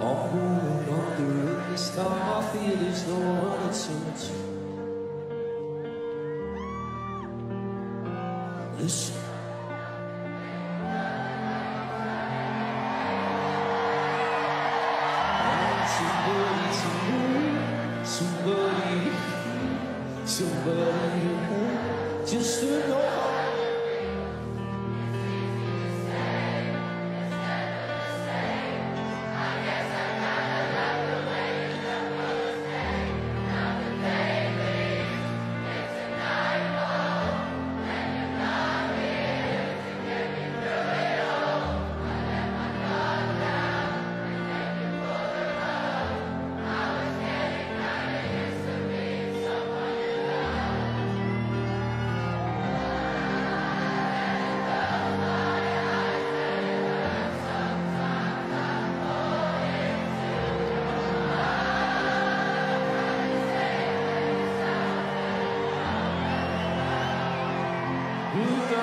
I'm moving on it. This time I there's no one to turn to. Listen. Somebody to somebody, somebody Blue